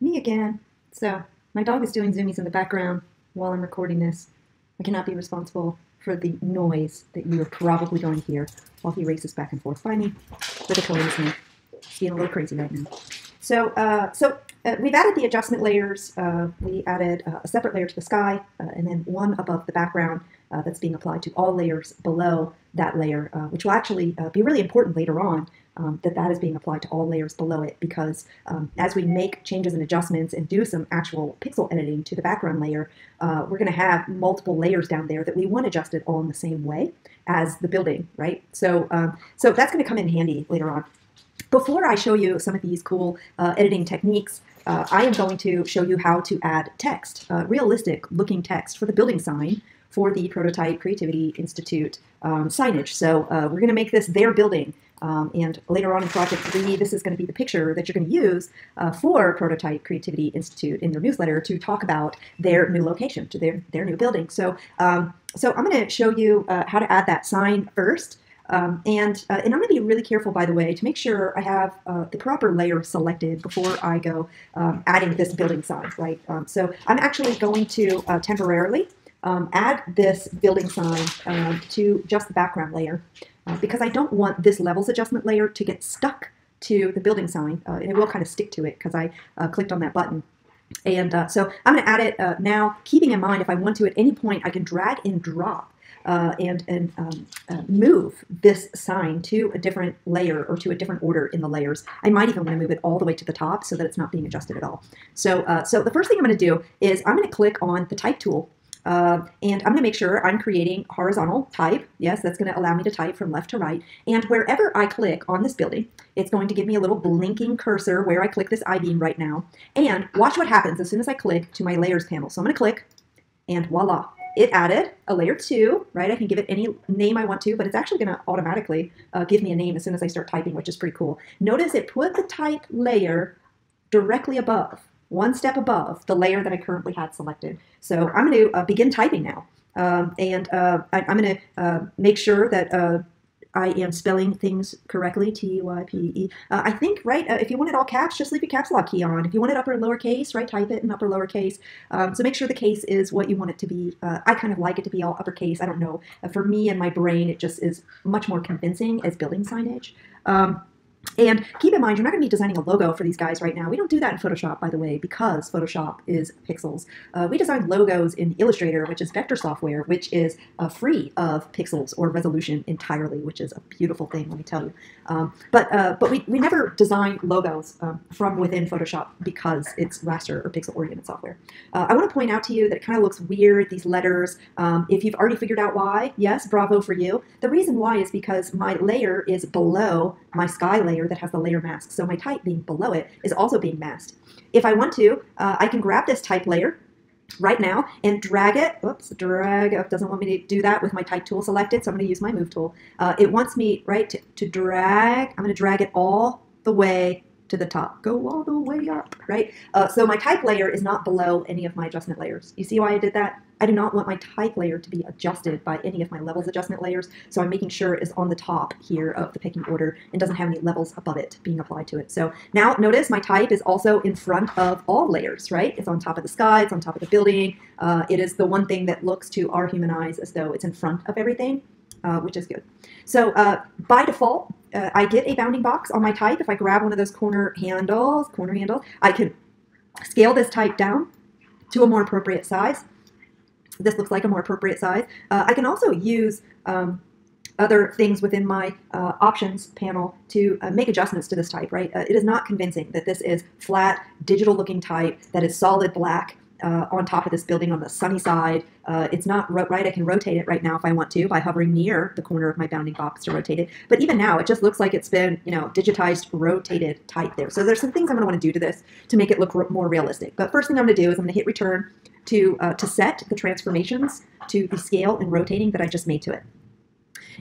me again. So my dog is doing zoomies in the background while I'm recording this. I cannot be responsible for the noise that you are probably going to hear while he races back and forth by me with a He's being a little crazy right now. So, uh, so uh, we've added the adjustment layers. Uh, we added uh, a separate layer to the sky, uh, and then one above the background uh, that's being applied to all layers below that layer, which will actually be really important later on um, that that is being applied to all layers below it because um, as we make changes and adjustments and do some actual pixel editing to the background layer, uh, we're going to have multiple layers down there that we want adjusted all in the same way as the building, right? So, um, so that's going to come in handy later on. Before I show you some of these cool uh, editing techniques, uh, I am going to show you how to add text, uh, realistic looking text for the building sign for the Prototype Creativity Institute um, signage. So uh, we're going to make this their building. Um, and later on in Project 3, this is going to be the picture that you're going to use uh, for Prototype Creativity Institute in their newsletter to talk about their new location, to their, their new building. So, um, so I'm going to show you uh, how to add that sign first. Um, and, uh, and I'm going to be really careful, by the way, to make sure I have uh, the proper layer selected before I go um, adding this building sign, right? Um, so I'm actually going to uh, temporarily um, add this building sign um, to just the background layer uh, because I don't want this levels adjustment layer to get stuck to the building sign. Uh, and it will kind of stick to it because I uh, clicked on that button. And uh, so I'm going to add it uh, now, keeping in mind if I want to at any point, I can drag and drop uh, and, and um, move this sign to a different layer or to a different order in the layers. I might even want to move it all the way to the top so that it's not being adjusted at all. So, so the first thing I'm going to do is I'm going to click on the type tool uh, and I'm going to make sure I'm creating horizontal type. Yes, that's going to allow me to type from left to right. And wherever I click on this building, it's going to give me a little blinking cursor where I click this I-beam right now. And watch what happens as soon as I click to my layers panel. So I'm going to click and voila, it added a layer two, right? I can give it any name I want to, but it's actually going to automatically uh, give me a name as soon as I start typing, which is pretty cool. Notice it put the type layer directly above one step above the layer that I currently had selected. So I'm going to uh, begin typing now. Um, and uh, I, am going to uh, make sure that uh, I am spelling things correctly, T-Y-P-E. Uh, I think, right, uh, if you want it all caps, just leave your caps lock key on. If you want it upper and lowercase, right, type it in upper lowercase. Um, so make sure the case is what you want it to be. I kind of like it to be all uppercase. I don't know. for me and my brain, it just is much more convincing as building signage. Um, and keep in mind, you're not going to be designing a logo for these guys right now. We don't do that in Photoshop, by the way, because Photoshop is pixels. Uh, we design logos in Illustrator, which is vector software, which is uh, free of pixels or resolution entirely, which is a beautiful thing, let me tell you. Um, but uh, but we, we never design logos um, from within Photoshop because it's raster or pixel-oriented software. Uh, I want to point out to you that it kind of looks weird, these letters. Um, if you've already figured out why, yes, bravo for you. The reason why is because my layer is below my sky layer that has the layer mask. So my type being below it is also being masked. If I want to, uh, I can grab this type layer right now and drag it. Oops, drag. It doesn't want me to do that with my type tool selected, so I'm going to use my move tool. Uh, it wants me, right, to, to drag. I'm going to drag it all the way to the top. Go all the way up, right? Uh, so my type layer is not below any of my adjustment layers. You see why I did that? I do not want my type layer to be adjusted by any of my levels adjustment layers, so I'm making sure it's on the top here of the picking order and doesn't have any levels above it being applied to it. So now notice my type is also in front of all layers, right? It's on top of the sky, it's on top of the building. Uh, it is the one thing that looks to our human eyes as though it's in front of everything, uh, which is good. So uh, by default, uh, I get a bounding box on my type. If I grab one of those corner handles, corner handles, I can scale this type down to a more appropriate size. This looks like a more appropriate size. Uh, I can also use um, other things within my uh, options panel to uh, make adjustments to this type, right? Uh, it is not convincing that this is flat, digital looking type that is solid black uh, on top of this building on the sunny side. Uh, it's not right. I can rotate it right now if I want to by hovering near the corner of my bounding box to rotate it. But even now, it just looks like it's been, you know, digitized, rotated tight there. So there's some things I'm going to want to do to this to make it look more realistic. But first thing I'm going to do is I'm going to hit return to, uh, to set the transformations to the scale and rotating that I just made to it.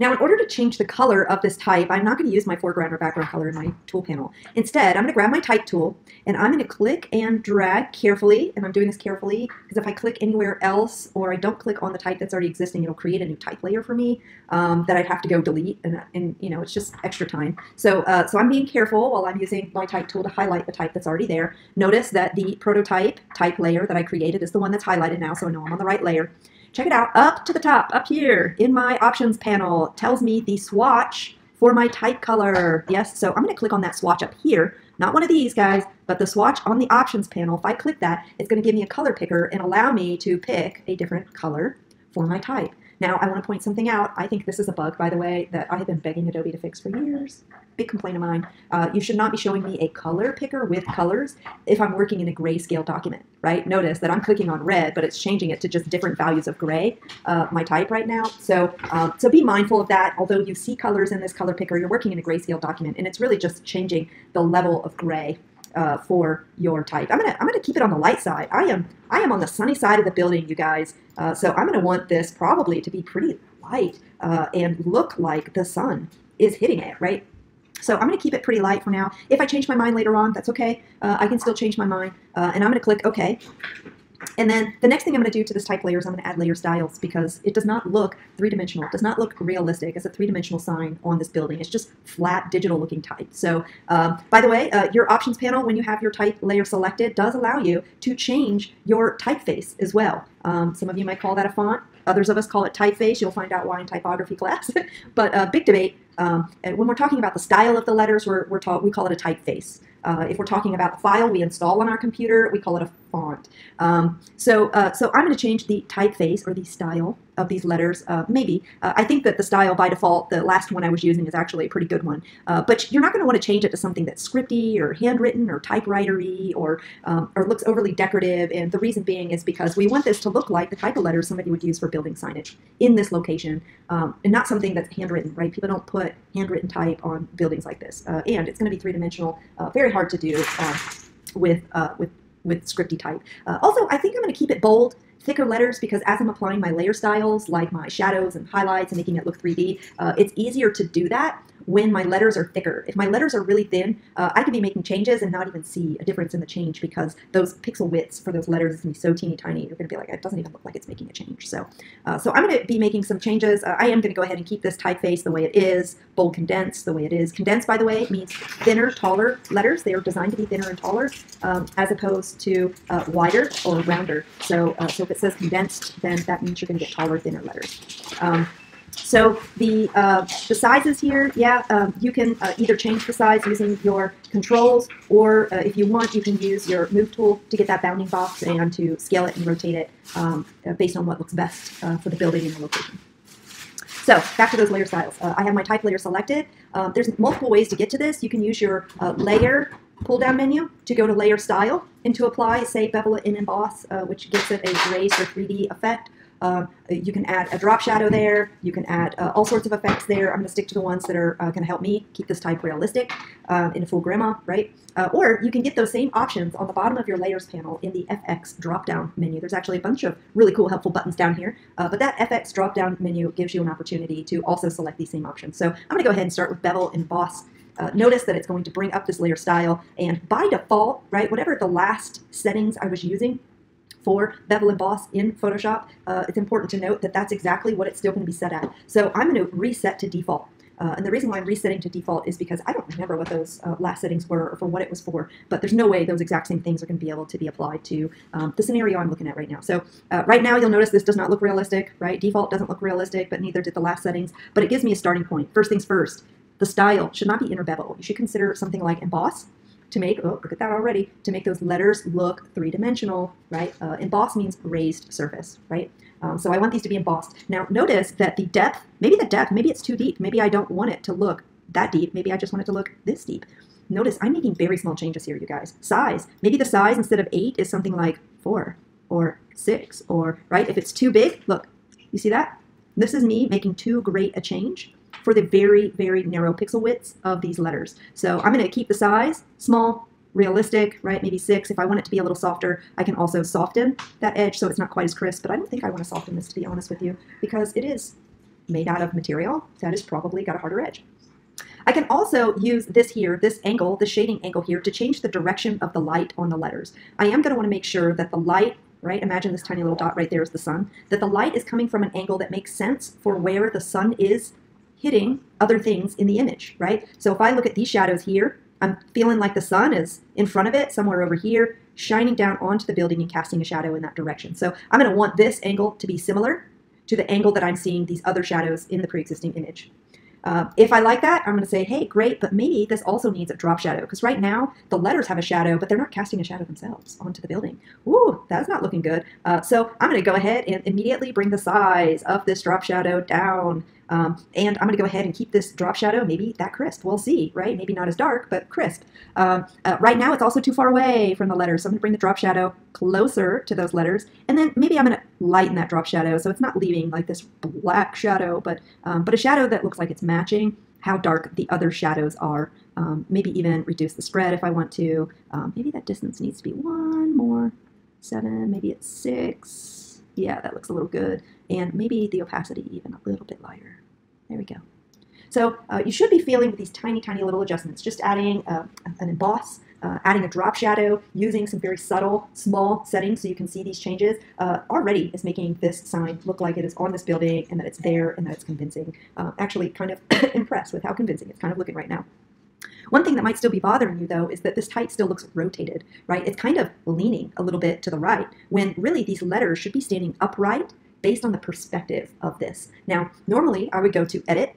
Now, in order to change the color of this type, I'm not going to use my foreground or background color in my tool panel. Instead, I'm going to grab my type tool and I'm going to click and drag carefully, and I'm doing this carefully because if I click anywhere else or I don't click on the type that's already existing, it'll create a new type layer for me um, that I'd have to go delete, and, and you know, it's just extra time. So, uh, so I'm being careful while I'm using my type tool to highlight the type that's already there. Notice that the prototype type layer that I created is the one that's highlighted now, so I know I'm on the right layer. Check it out, up to the top, up here in my options panel, tells me the swatch for my type color. Yes, so I'm gonna click on that swatch up here, not one of these guys, but the swatch on the options panel. If I click that, it's gonna give me a color picker and allow me to pick a different color for my type. Now, I want to point something out. I think this is a bug, by the way, that I have been begging Adobe to fix for years. Big complaint of mine. Uh, you should not be showing me a color picker with colors if I'm working in a grayscale document, right? Notice that I'm clicking on red, but it's changing it to just different values of gray, uh, my type right now. So, um, so be mindful of that. Although you see colors in this color picker, you're working in a grayscale document, and it's really just changing the level of gray uh, for your type. I'm gonna I'm gonna keep it on the light side. I am I am on the sunny side of the building, you guys. Uh, so I'm gonna want this probably to be pretty light uh, and look like the sun is hitting it, right? So I'm going to keep it pretty light for now. If I change my mind later on, that's okay. Uh, I can still change my mind. Uh, and I'm going to click OK. And then the next thing I'm going to do to this type layer is I'm going to add layer styles because it does not look three-dimensional. It does not look realistic as a three-dimensional sign on this building. It's just flat digital looking type. So um, by the way, uh, your options panel, when you have your type layer selected, does allow you to change your typeface as well. Um, some of you might call that a font. Others of us call it typeface. You'll find out why in typography class. but uh, big debate. Um, and when we're talking about the style of the letters, we're, we're we call it a typeface. Uh, if we're talking about the file we install on our computer, we call it a font. Um, so, uh, so I'm going to change the typeface or the style of these letters. Uh, maybe uh, I think that the style by default, the last one I was using, is actually a pretty good one. Uh, but you're not going to want to change it to something that's scripty or handwritten or typewritery or um, or looks overly decorative. And the reason being is because we want this to look like the type of letters somebody would use for building signage in this location, um, and not something that's handwritten. Right? People don't put handwritten type on buildings like this, uh, and it's going to be three dimensional. very hard to do um, with with with scripty type. Uh, also, I think I'm going to keep it bold, thicker letters, because as I'm applying my layer styles, like my shadows and highlights and making it look 3D, uh, it's easier to do that when my letters are thicker. If my letters are really thin, uh, I could be making changes and not even see a difference in the change because those pixel widths for those letters is going to be so teeny tiny, you're going to be like, it doesn't even look like it's making a change. So, uh, so I'm going to be making some changes. Uh, I am going to go ahead and keep this typeface the way it is, bold condensed the way it is. Condensed, by the way, means thinner, taller letters. They are designed to be thinner and taller um, as opposed to uh, wider or rounder. So, uh, so it says condensed, then that means you're going to get taller, thinner letters. Um, so the, uh, the sizes here, yeah, um, you can uh, either change the size using your controls, or uh, if you want, you can use your move tool to get that bounding box and to scale it and rotate it um, uh, based on what looks best uh, for the building and the location. So back to those layer styles. Uh, I have my type layer selected. Um, there's multiple ways to get to this. You can use your layer pull-down menu to go to layer style and to apply, say, bevel and emboss, which gives it a raised or 3D effect. Uh, you can add a drop shadow there. You can add uh, all sorts of effects there. I'm going to stick to the ones that are uh, going to help me keep this type realistic um, in a full grandma, right? Uh, or you can get those same options on the bottom of your layers panel in the FX drop-down menu. There's actually a bunch of really cool, helpful buttons down here. Uh, but that FX drop-down menu gives you an opportunity to also select these same options. So I'm going to go ahead and start with bevel and emboss. Uh, notice that it's going to bring up this layer style, and by default, right, whatever the last settings I was using, for Bevel and Emboss in Photoshop, uh, it's important to note that that's exactly what it's still going to be set at. So I'm going to reset to default. Uh, and the reason why I'm resetting to default is because I don't remember what those uh, last settings were or for what it was for, but there's no way those exact same things are going to be able to be applied to um, the scenario I'm looking at right now. So uh, right now you'll notice this does not look realistic, right? Default doesn't look realistic, but neither did the last settings, but it gives me a starting point. First things first, the style should not be inner bevel. You should consider something like emboss to make, oh, look at that already, to make those letters look three-dimensional, right? Uh, emboss means raised surface, right? Um, so I want these to be embossed. Now notice that the depth, maybe the depth, maybe it's too deep. Maybe I don't want it to look that deep. Maybe I just want it to look this deep. Notice I'm making very small changes here, you guys. Size, maybe the size instead of eight is something like four or six or, right? If it's too big, look, you see that? This is me making too great a change for the very, very narrow pixel widths of these letters. So I'm going to keep the size small, realistic, right? Maybe six. If I want it to be a little softer, I can also soften that edge so it's not quite as crisp, but I don't think I want to soften this to be honest with you because it is made out of material that has probably got a harder edge. I can also use this here, this angle, the shading angle here, to change the direction of the light on the letters. I am going to want to make sure that the light, right, imagine this tiny little dot right there is the sun, that the light is coming from an angle that makes sense for where the sun is hitting other things in the image, right? So if I look at these shadows here, I'm feeling like the sun is in front of it, somewhere over here, shining down onto the building and casting a shadow in that direction. So I'm going to want this angle to be similar to the angle that I'm seeing these other shadows in the pre-existing image. Uh, if I like that, I'm going to say, hey, great, but maybe this also needs a drop shadow because right now the letters have a shadow, but they're not casting a shadow themselves onto the building. Ooh, that's not looking good. Uh, so I'm going to go ahead and immediately bring the size of this drop shadow down um, and I'm going to go ahead and keep this drop shadow maybe that crisp. We'll see, right? Maybe not as dark, but crisp. Um, uh, right now, it's also too far away from the letters, so I'm going to bring the drop shadow closer to those letters. And then maybe I'm going to lighten that drop shadow so it's not leaving like this black shadow, but, um, but a shadow that looks like it's matching how dark the other shadows are. Um, maybe even reduce the spread if I want to. Um, maybe that distance needs to be one more, seven, maybe it's six. Yeah, that looks a little good. And maybe the opacity even a little bit lighter. There we go. So uh, you should be feeling with these tiny, tiny little adjustments, just adding uh, an emboss, uh, adding a drop shadow, using some very subtle, small settings so you can see these changes, uh, already is making this sign look like it is on this building and that it's there and that it's convincing. Uh, actually kind of impressed with how convincing it's kind of looking right now. One thing that might still be bothering you, though, is that this type still looks rotated, right? It's kind of leaning a little bit to the right, when really these letters should be standing upright based on the perspective of this. Now, normally I would go to Edit,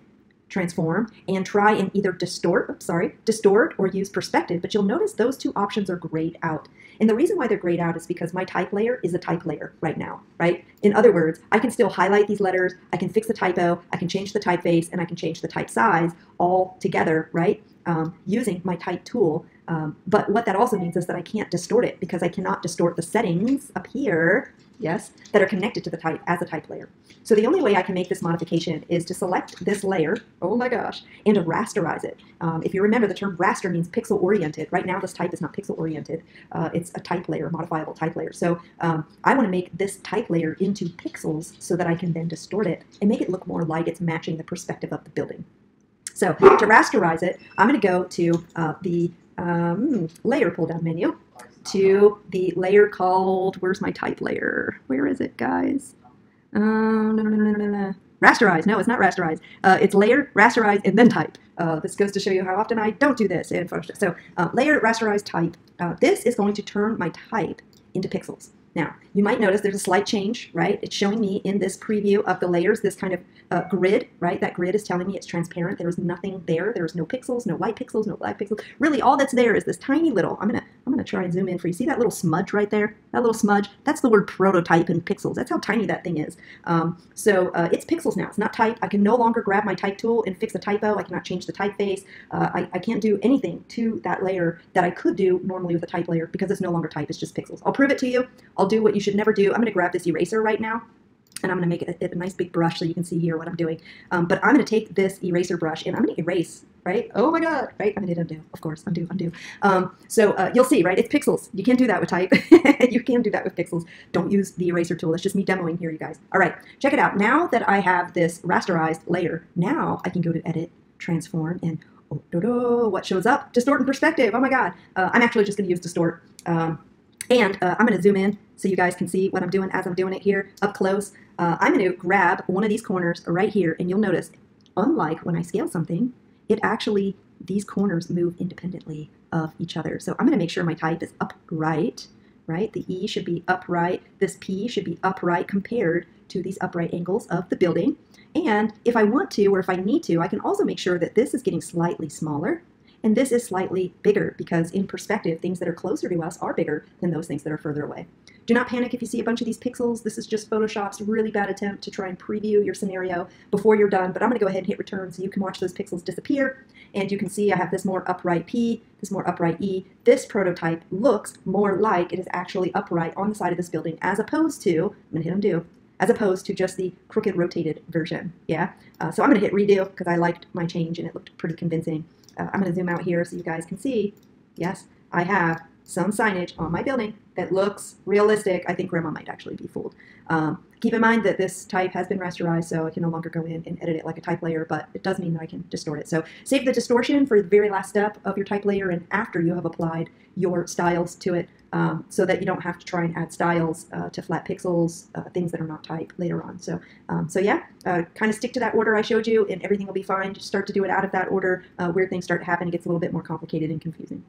Transform, and try and either distort, oops, sorry, distort or use perspective, but you'll notice those two options are grayed out. And the reason why they're grayed out is because my type layer is a type layer right now, right? In other words, I can still highlight these letters, I can fix the typo, I can change the typeface, and I can change the type size all together, right? Um, using my type tool. Um, but what that also means is that I can't distort it because I cannot distort the settings up here yes, that are connected to the type as a type layer. So the only way I can make this modification is to select this layer, oh my gosh, and to rasterize it. Um, if you remember, the term raster means pixel oriented. Right now, this type is not pixel oriented. Uh, it's a type layer, modifiable type layer. So um, I want to make this type layer into pixels so that I can then distort it and make it look more like it's matching the perspective of the building. So to rasterize it, I'm going to go to uh, the um, layer pull down menu to the layer called, where's my type layer? Where is it, guys? Um, no, no, no, Rasterize. No, it's not rasterize. Uh, it's layer, rasterize, and then type. Uh, this goes to show you how often I don't do this in Photoshop. So uh, layer, rasterize, type. Uh, this is going to turn my type into pixels. Now, you might notice there's a slight change, right? It's showing me in this preview of the layers, this kind of uh, grid, right? That grid is telling me it's transparent. There's nothing there. There's no pixels, no white pixels, no black pixels. Really, all that's there is this tiny little, I'm gonna, I'm gonna try and zoom in for you. See that little smudge right there? That little smudge? That's the word prototype in pixels. That's how tiny that thing is. Um, so uh, it's pixels now. It's not type. I can no longer grab my type tool and fix a typo. I cannot change the typeface. Uh, I, I can't do anything to that layer that I could do normally with a type layer because it's no longer type. It's just pixels. I'll prove it to you. I'll do what you should never do. I'm going to grab this eraser right now and I'm going to make it a, a, nice big brush so you can see here what I'm doing. Um, but I'm going to take this eraser brush and I'm going to erase, right? Oh my god, right? I'm going to undo, of course, undo, undo. Um, so uh, you'll see, right? It's pixels. You can't do that with type. you can do that with pixels. Don't use the eraser tool. That's just me demoing here, you guys. All right, check it out. Now that I have this rasterized layer, now I can go to Edit, Transform, and oh, what shows up? Distort and perspective. Oh my god. Uh, I'm actually just going to use distort. Um, and uh, I'm going to zoom in so you guys can see what I'm doing as I'm doing it here up close. Uh, I'm going to grab one of these corners right here, and you'll notice, unlike when I scale something, it actually, these corners move independently of each other. So I'm going to make sure my type is upright, right? The E should be upright. This P should be upright compared to these upright angles of the building. And if I want to, or if I need to, I can also make sure that this is getting slightly smaller and this is slightly bigger because in perspective, things that are closer to us are bigger than those things that are further away. Do not panic if you see a bunch of these pixels. This is just Photoshop's really bad attempt to try and preview your scenario before you're done, but I'm gonna go ahead and hit return so you can watch those pixels disappear. And you can see I have this more upright P, this more upright E. This prototype looks more like it is actually upright on the side of this building as opposed to, I'm gonna hit undo, as opposed to just the crooked rotated version, yeah? Uh, so I'm gonna hit redo because I liked my change and it looked pretty convincing uh, I'm going to zoom out here so you guys can see. Yes, I have some signage on my building that looks realistic, I think grandma might actually be fooled. Um, keep in mind that this type has been rasterized, so I can no longer go in and edit it like a type layer, but it does mean that I can distort it. So save the distortion for the very last step of your type layer and after you have applied your styles to it um, so that you don't have to try and add styles uh, to flat pixels, uh, things that are not type later on. So, um, so yeah, uh, kind of stick to that order I showed you and everything will be fine. Just start to do it out of that order. Uh, weird things start to happen. It gets a little bit more complicated and confusing.